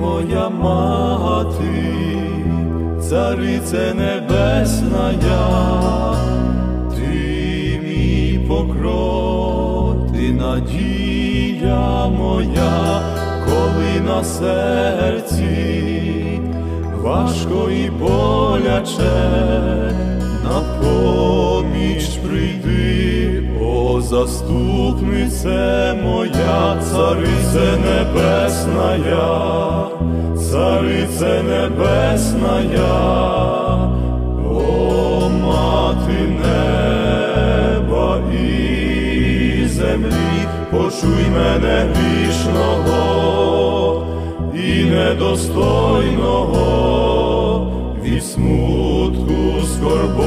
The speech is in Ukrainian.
моя мати, царице небесна, ти мій покров, ти надія моя, коли на серці важко і боляче, на поміч прийди, о заступнице царице небесна, царице небесна, о мати неба і землі, почуй мене грішного і недостойного від смутку скорботи